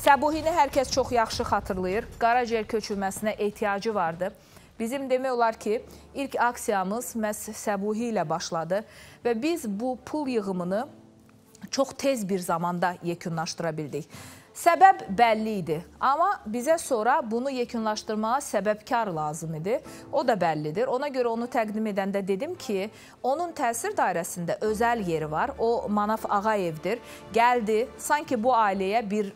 Səbuhini hər kəs çox yaxşı xatırlayır. Qaraciyər köçülməsinə ehtiyacı vardı. Bizim demək olar ki, ilk aksiyamız məhz Səbuhi ilə başladı və biz bu pul yığımını çox tez bir zamanda yekunlaşdıra bildik. Səbəb bəlli idi, amma bizə sonra bunu yekunlaşdırmağa səbəbkar lazım idi. O da bəllidir. Ona görə onu təqdim edəndə dedim ki, onun təsir dairəsində özəl yeri var. O Manaf Ağayevdir. Gəldi, sanki bu ailəyə bir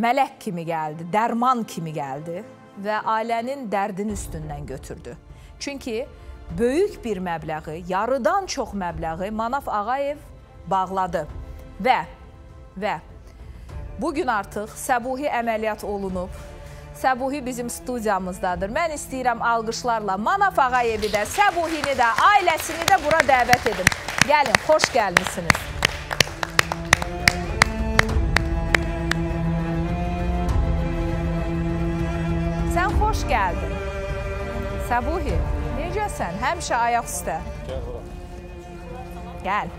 mələk kimi gəldi, dərman kimi gəldi və ailənin dərdini üstündən götürdü. Çünki böyük bir məbləği, yarıdan çox məbləği Manaf Ağayev bağladı və və Bu gün artıq Səbuhi əməliyyat olunub. Səbuhi bizim studiyamızdadır. Mən istəyirəm alqışlarla Manaf Ağayevi də, Səbuhini də, ailəsini də bura dəvət edim. Gəlin, xoş gəlmisiniz. Sən xoş gəldin. Səbuhi, necəsən? Həmişə ayaq üstə. Gəl.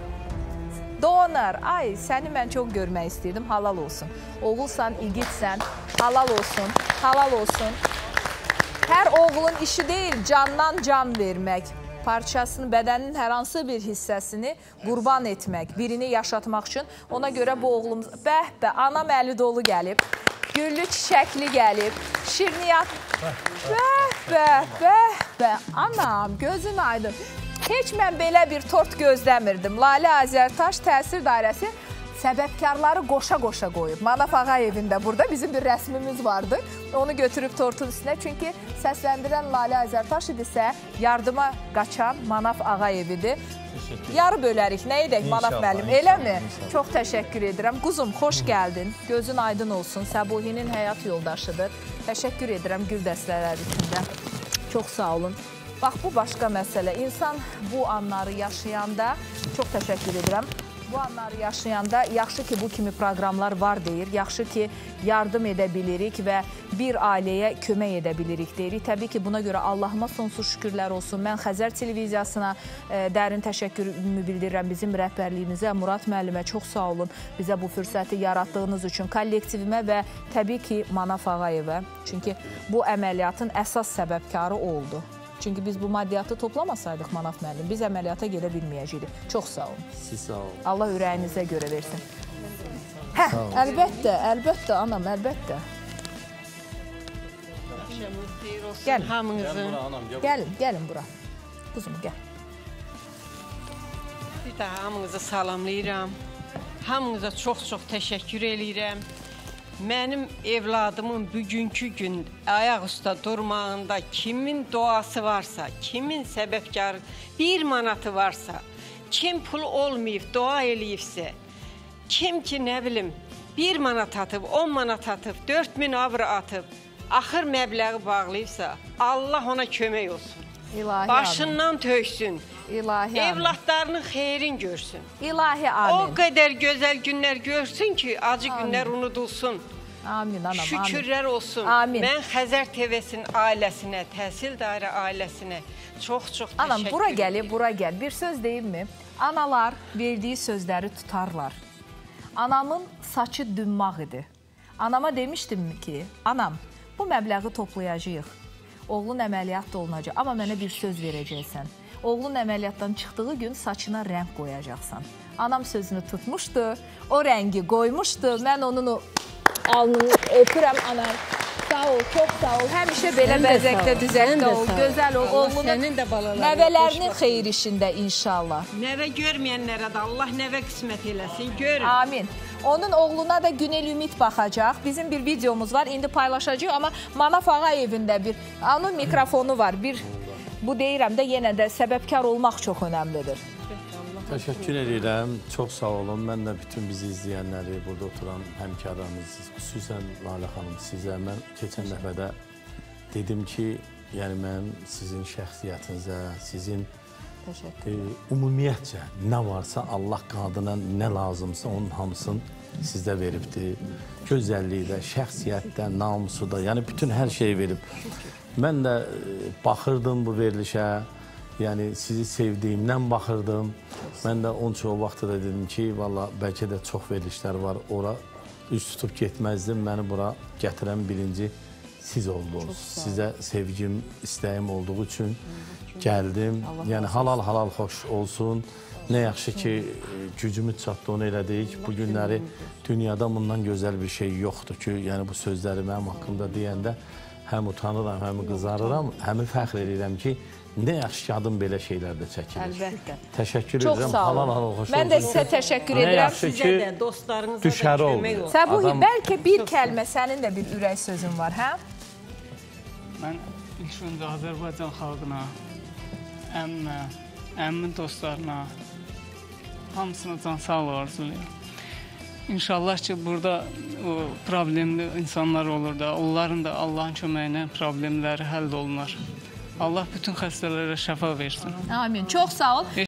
Donor, ay səni mən çox görmək istəyirdim, halal olsun. Oğulsan, igidsən, halal olsun, halal olsun. Hər oğlun işi deyil, candan can vermək. Parçasını, bədənin hər hansı bir hissəsini qurban etmək, birini yaşatmaq üçün. Ona görə bu oğlumuz, bəh bəh, anam əli dolu gəlib, güllü çiçəkli gəlib, şirniyat, bəh bəh, bəh bəh, anam, gözün aydın. Heç mən belə bir tort gözləmirdim. Lalə Azərtaş təsir dairəsi səbəbkarları qoşa-qoşa qoyub. Manaf Ağayevin də burada bizim bir rəsmimiz vardı. Onu götürüb tortun üstünə. Çünki səsləndirən Lalə Azərtaş idisə yardıma qaçan Manaf Ağayev idi. Yarı bölərik. Nə edək Manaf müəllim? Eləmi? Çox təşəkkür edirəm. Quzum, xoş gəldin. Gözün aydın olsun. Səbuhinin həyat yoldaşıdır. Təşəkkür edirəm gül dəstələri içində. Çox sağ olun. Bax, bu başqa məsələ. İnsan bu anları yaşayanda, çox təşəkkür edirəm, bu anları yaşayanda yaxşı ki, bu kimi proqramlar var deyir, yaxşı ki, yardım edə bilirik və bir ailəyə kömək edə bilirik deyirik. Təbii ki, buna görə Allahıma sonsuz şükürlər olsun. Mən Xəzər televiziyasına e, dərin təşəkkürümü bildirirəm bizim rəhbərliyimizə, Murad müəllimə çox sağ olun bizə bu fürsəti yaratdığınız üçün, kollektivimə və təbii ki, Manaf Ağayevə. Çünki bu əməliyyatın əsas səbəbkarı oldu. Çünki biz bu maddiyatı toplamasaydıq Manaf müəllim, biz əməliyyata gedə bilməyəcəkdik. Çox sağ olun. Siz sağ olun. Allah ürəyinizə görə versin. Hə, əlbəttə, əlbəttə anam, əlbəttə. Gəlin. Hamınızı Gəlin, gəlin bura. Quzum, gəl. bir daha hamınızı salamlayıram. Hamınıza çox-çox təşəkkür eləyirəm. Mənim evladımın bugünkü gün ayaq üstə durmağında kimin duası varsa, kimin səbəbkarı bir manatı varsa, kim pul olmayıb, dua eləyibsə, kim ki nə bilim bir manat atıb, 10 manat atıb, 4000 avro atıb, axır məbləği bağlayıbsa, Allah ona kömək olsun. İlahi Başından töksün. amin. İlahi amin. Evlatlarının xeyrin görsün. İlahi O amin. qədər gözəl günlər görsün ki, acı günlər unudulsun. Amin anam, amin. Şükürlər olsun. Amin. Mən Xəzər TV-sinin ailəsinə, təhsil dairə ailəsinə çox-çox təşəkkür Anam, bura edirəm. gəl, bura gəl. Bir söz deyim mi? Analar verdiyi sözləri tutarlar. Anamın saçı dümmaq idi. Anama demişdim ki, anam, bu məbləği toplayacağıq. Oğlun əməliyyat da olunacaq, amma mənə bir söz verəcəksən. Oğlun əməliyyatdan çıxdığı gün saçına rəng qoyacaqsan. Anam sözünü tutmuşdu, o rəngi qoymuşdu. Mən onun o alnını öpürəm anam. Sağ ol, çox sağ ol. Həmişə belə bəzəkdə, düzəkdə də ol. Gözəl ol. Allah Oğlunun sənin də balalarına Nəvələrinin xeyir işində inşallah. Nəvə görməyənlərə də Allah nəvə qismət eləsin. Görün. Amin. Onun oğluna da Günel Ümid baxacaq. Bizim bir videomuz var, indi paylaşacağıq, amma Manaf Ağayevin də bir, onun mikrofonu var. Bir, bu deyirəm də yenə də səbəbkar olmaq çox önəmlidir. Təşəkkür edirəm. Çox sağ olun. Mən də bütün bizi izləyənləri, burada oturan həmkarlarımız, xüsusən Lalə xanım sizə mən keçən dəfə də dedim ki, yəni mən sizin şəxsiyyətinizə, sizin Təşəkkür. e, ümumiyyətcə nə varsa Allah qadına nə lazımsa onun hamısını sizdə veribdi. Gözəllikdə, şəxsiyyətdə, namusuda, yəni bütün hər şeyi verib. Mən də e, baxırdım bu verilişə. Yəni sizi sevdiyimdən baxırdım. Mən də onun üçün o vaxtda da dedim ki, valla bəlkə də çox verilişlər var. Ora üz tutub getməzdim. Məni bura gətirən birinci siz oldunuz. Sizə sevgim, istəyim olduğu üçün gəldim. Yəni halal halal xoş olsun. Nə yaxşı ki, e, gücümüz çatdı onu elədik. Bu günləri dünyada bundan gözəl bir şey yoxdur ki, yəni bu sözləri mənim haqqımda deyəndə həm utanıram, həm qızarıram, həm fəxr edirəm ki, nə yaxşı ki, adım belə şeylərdə çəkilir. Əlbəttə. Təşəkkür Çox edirəm. sağ olun. Halal xoş Mən də sizə təşəkkür Nə edirəm. yaxşı Sizə ki, də, dostlarınıza da kömək oldu. olsun. Səbuhi, Adam- bəlkə bir kəlmə sənin də bir ürək sözün var, hə? Mən ilk öncə Azərbaycan xalqına, əmmə, əmmin dostlarına hamısına can sağlığı arzulayıram. İnşallah ki, burada o problemli insanlar olur da, onların da Allahın köməyi ilə problemləri həll olunar. Allah bütün xəstələrə şəfa versin. Amin. Çox sağ ol.